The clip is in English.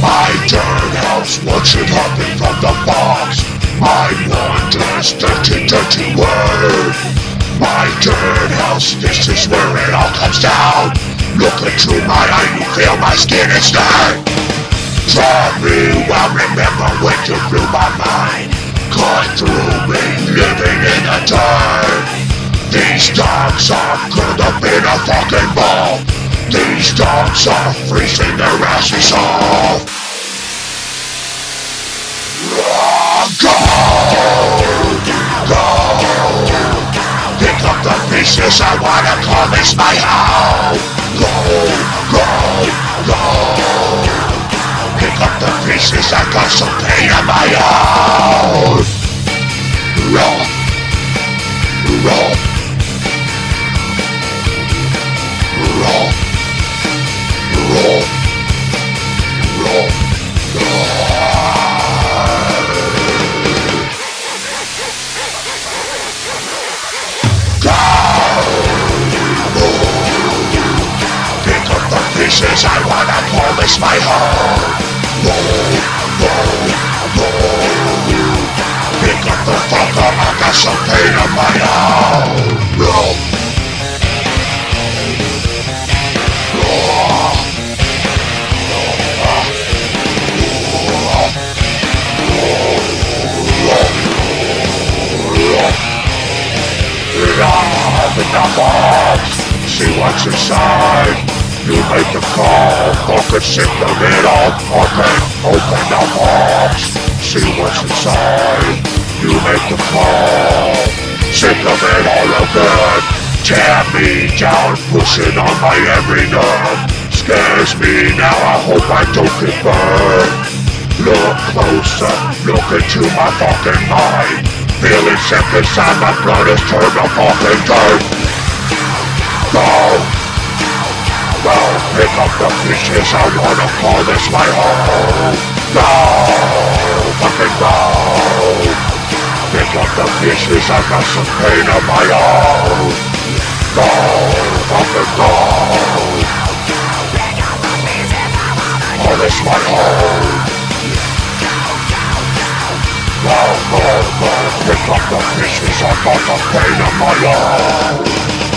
My dirt house watching hopping from the box. My wondrous dirty, dirty word. My dirt house, this is where it all comes down. Look into my eye, you feel my skin is dead. Sorry, me well, remember when you blew my mind. Cut through me, living in the time. These dogs are could have been a fucking. Dogs are freezing their asses off. Go! Go! Pick up the pieces, I wanna call this my home. Go! Go! Go! Pick up the pieces, I got some pain of my own. Pieces, I wanna this my home. Roll, roll, roll. Pick up the up, I got some pain of my own. Roll. Open the box, see what's inside. You make the call, focus in the middle. Open, open the box, see what's inside. You make the call, sick of it all it. Tear me down, pushing on my every nerve. Scares me now, I hope I don't get burned. Look closer, look into my fucking mind. Feeling sick inside my blood is turned to fucking dirt. Up the pieces, I wanna call this my home. Go! Fucking go! Pick up the pieces, I got some pain of my own. Go! Fucking go! Call this my home. Go, go, go, pick up the pieces, I got the pain of my own.